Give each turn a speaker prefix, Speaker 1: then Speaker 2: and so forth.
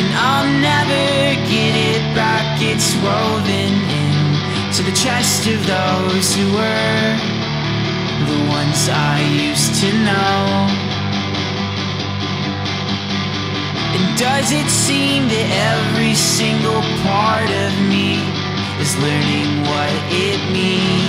Speaker 1: And I'll never get it back. It's woven in to the chest of those who were the ones I used to know. And does it seem that every single part of me is learning what it means